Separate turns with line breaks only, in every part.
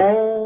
Oh.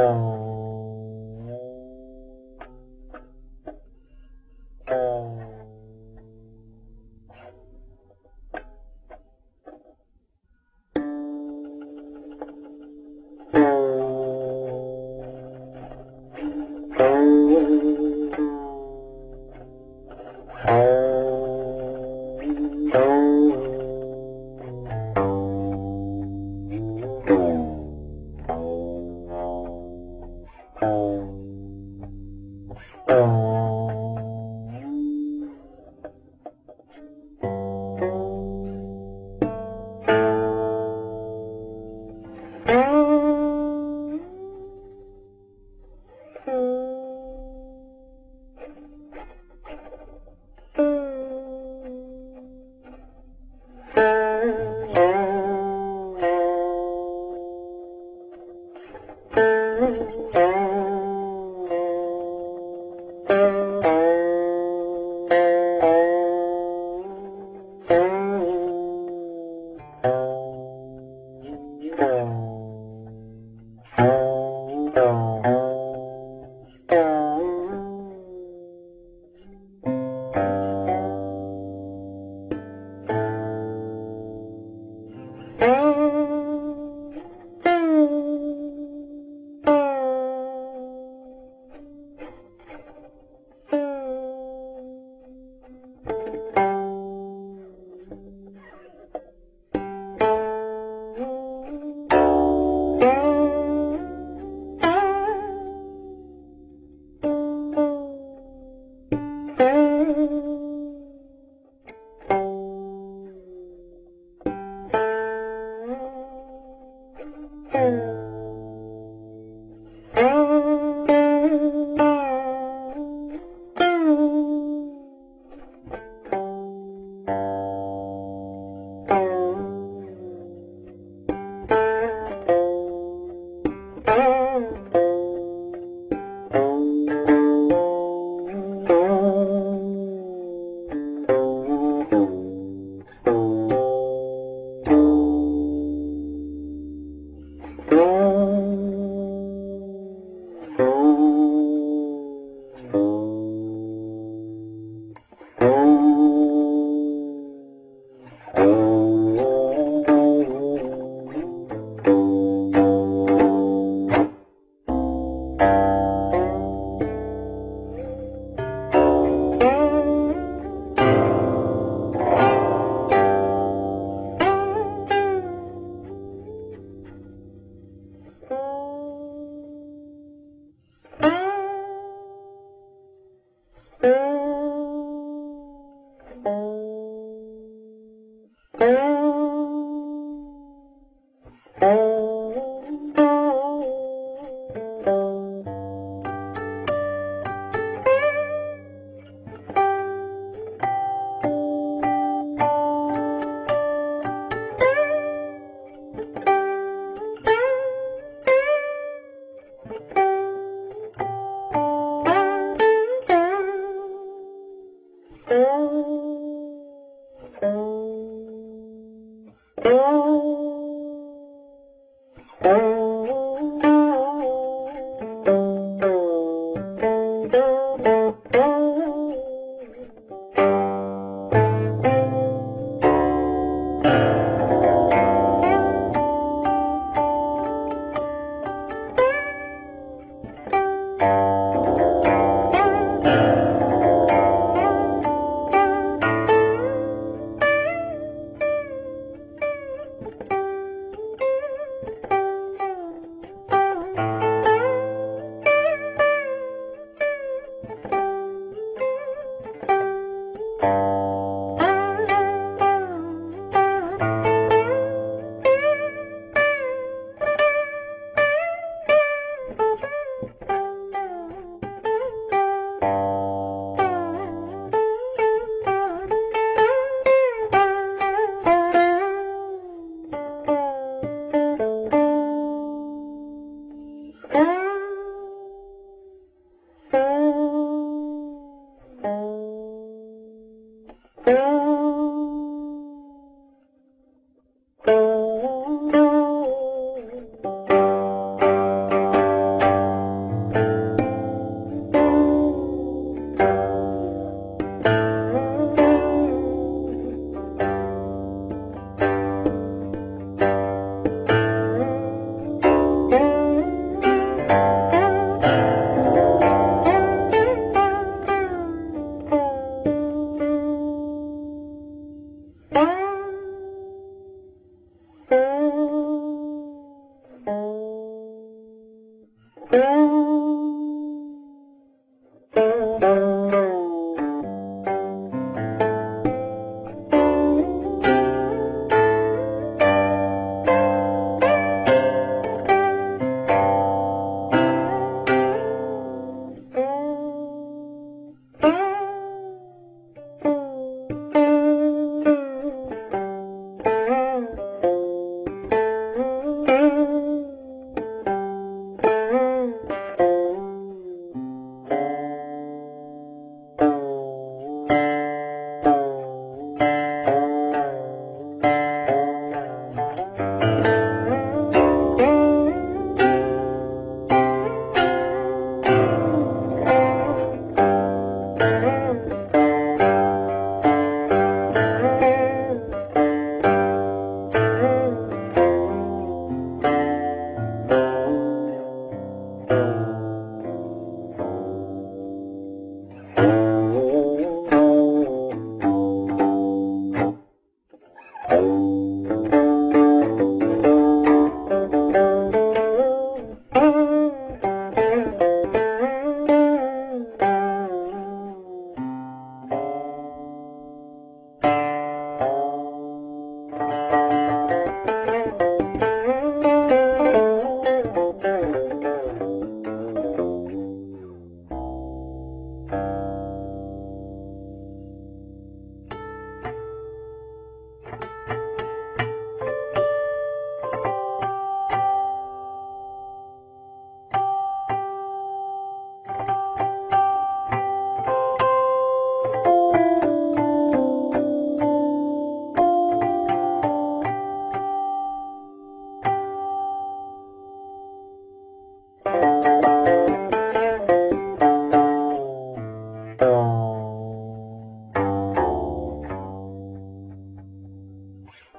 Um, どうも。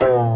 Um.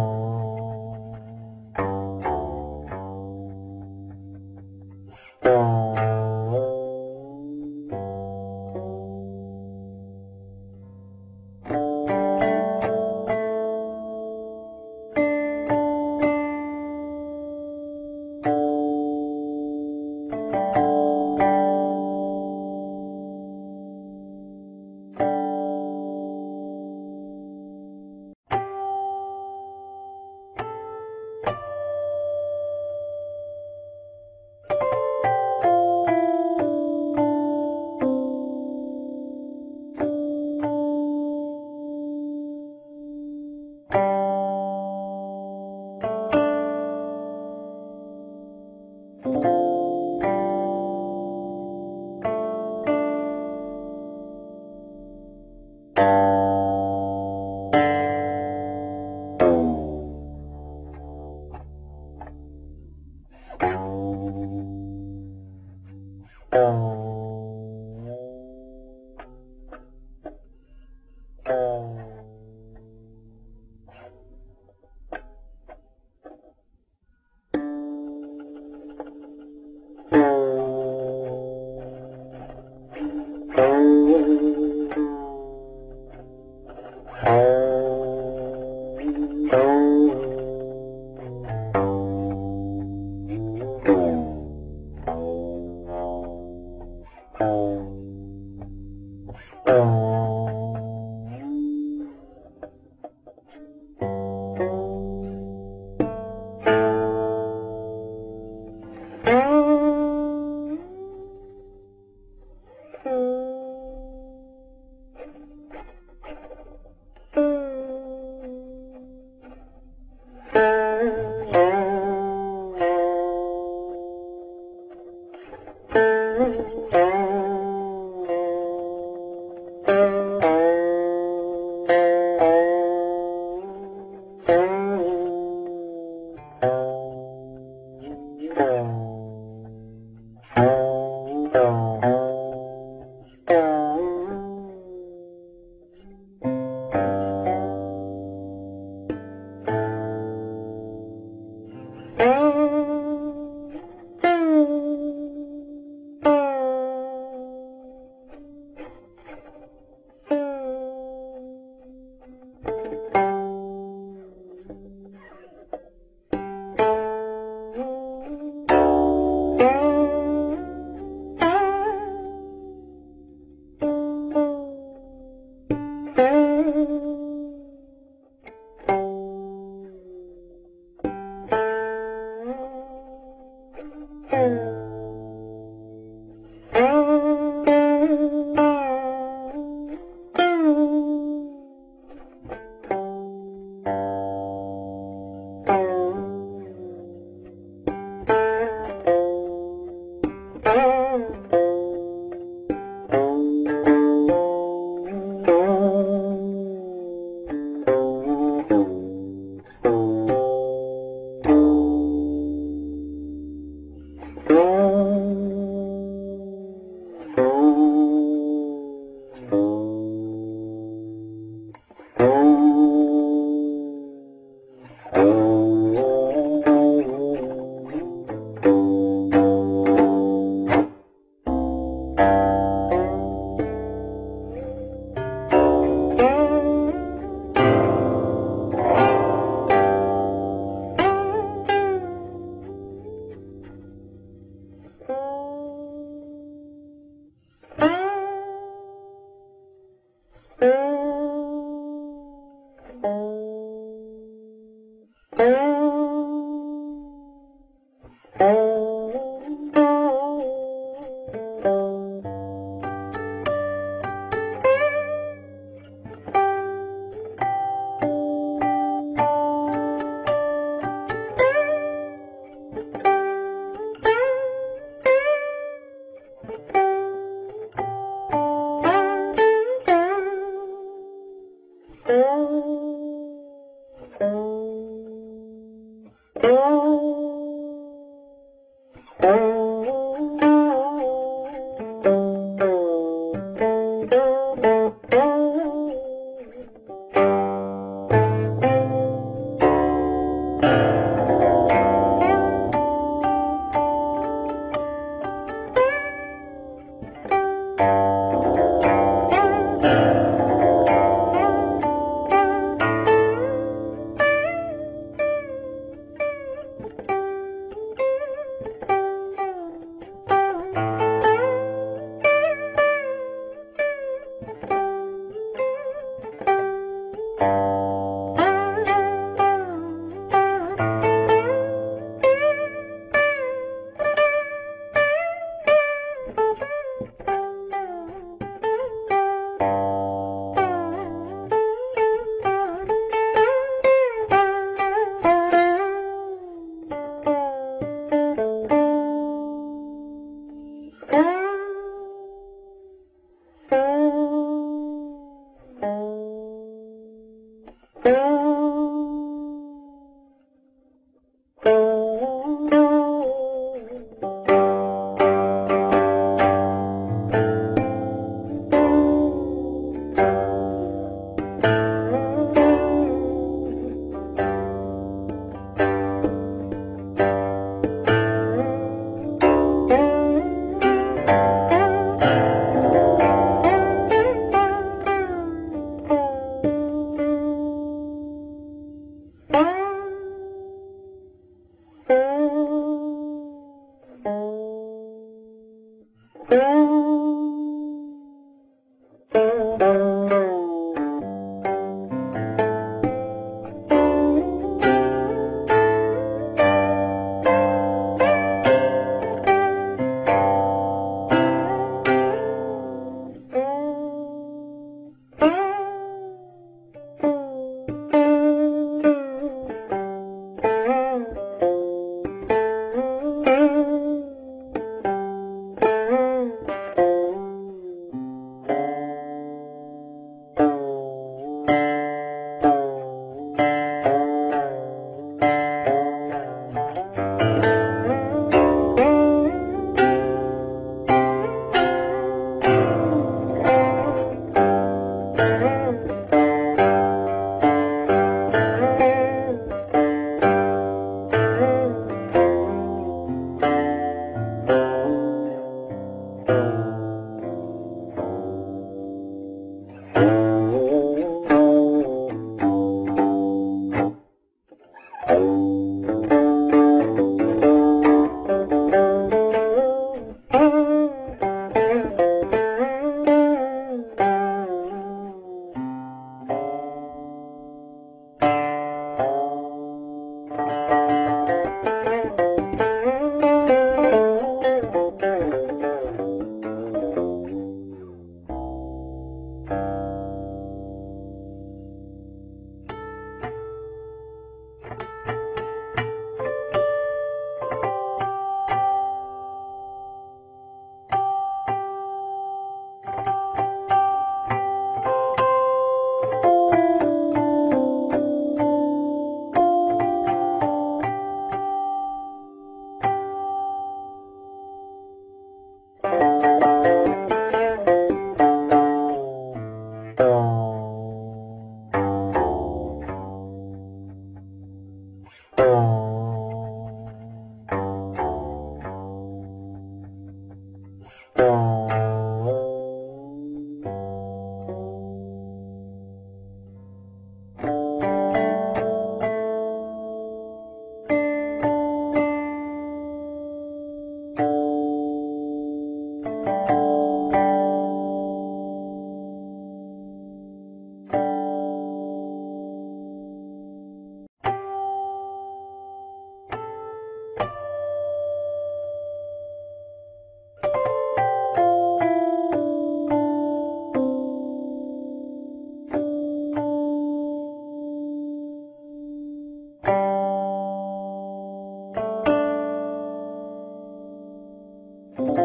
Thank you.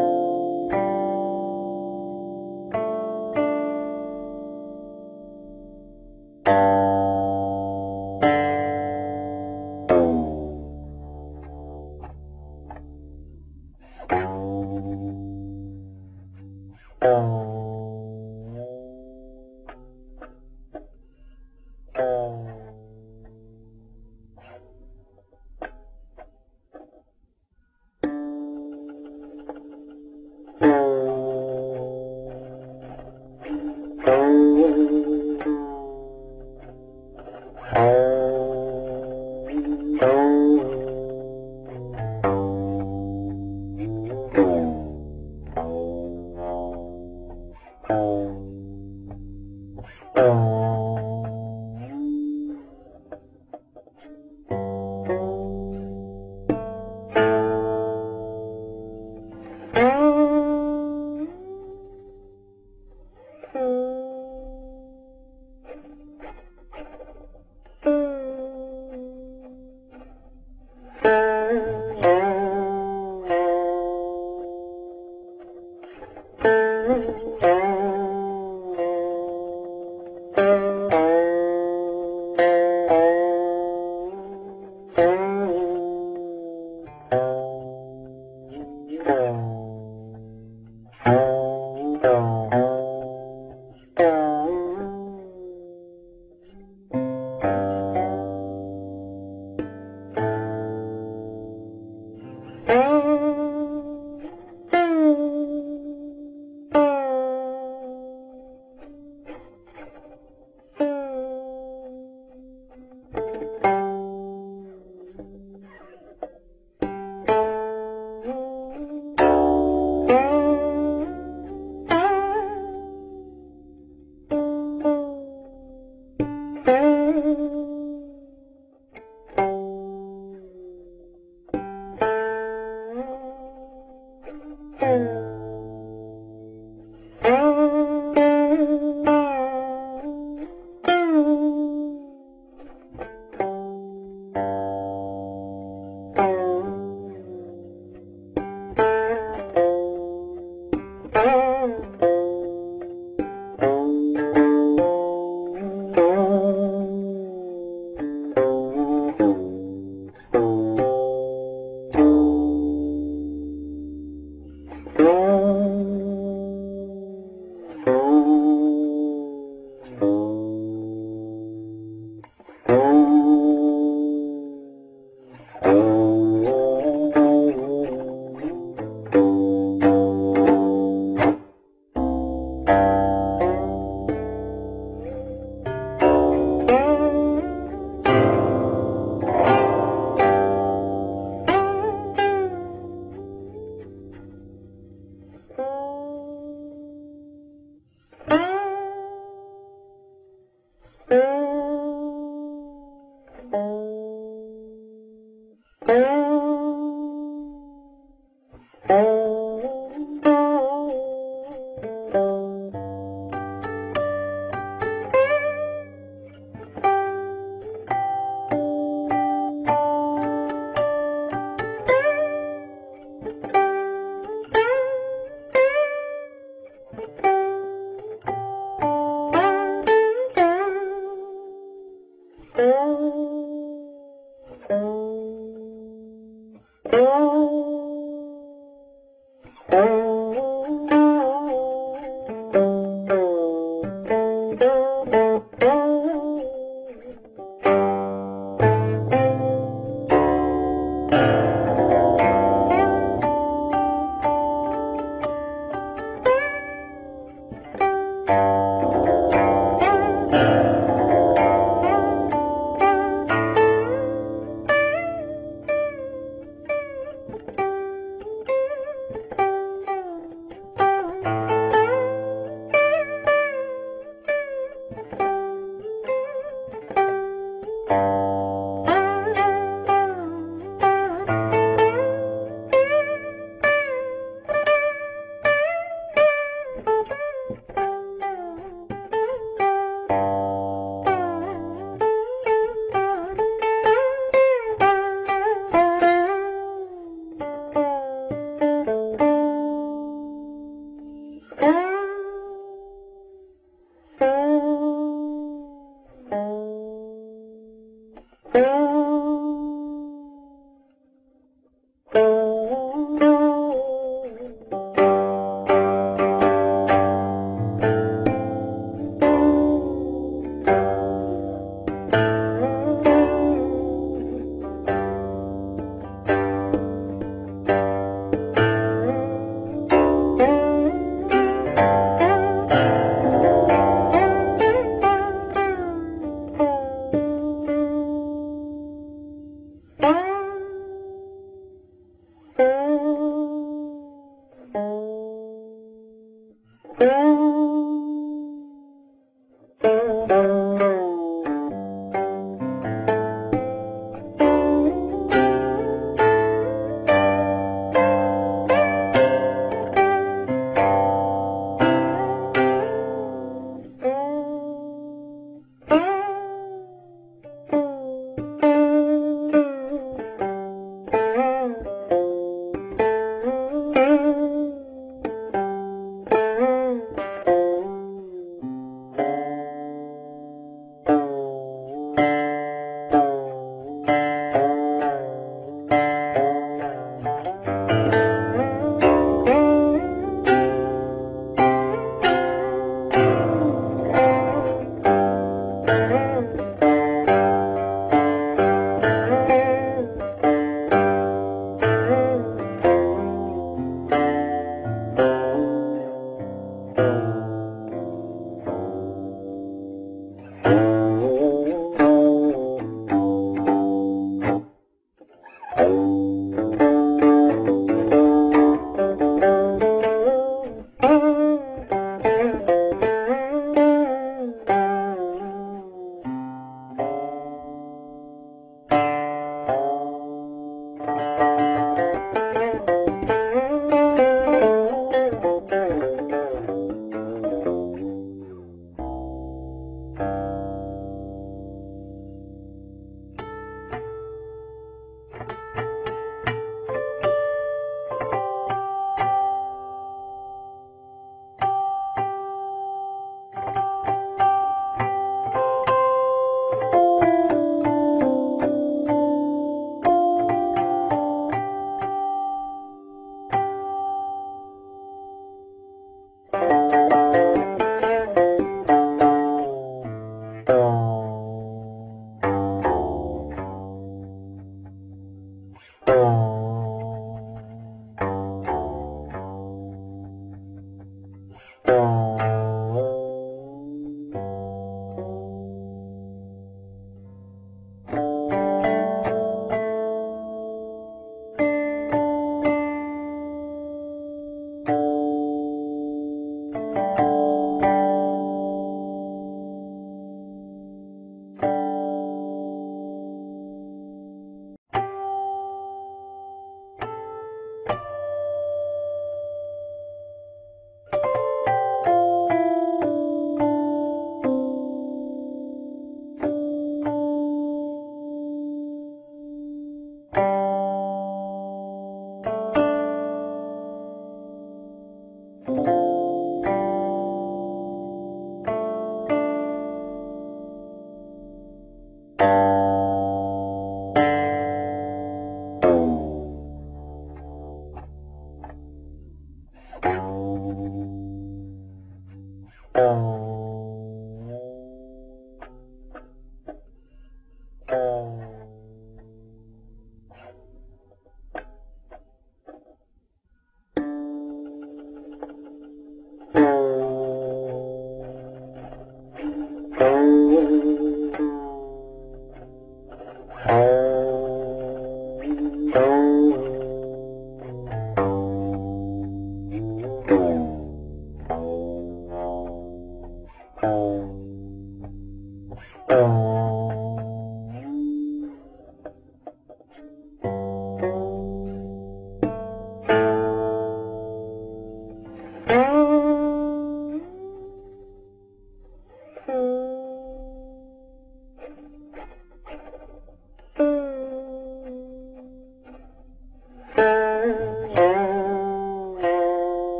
Uh,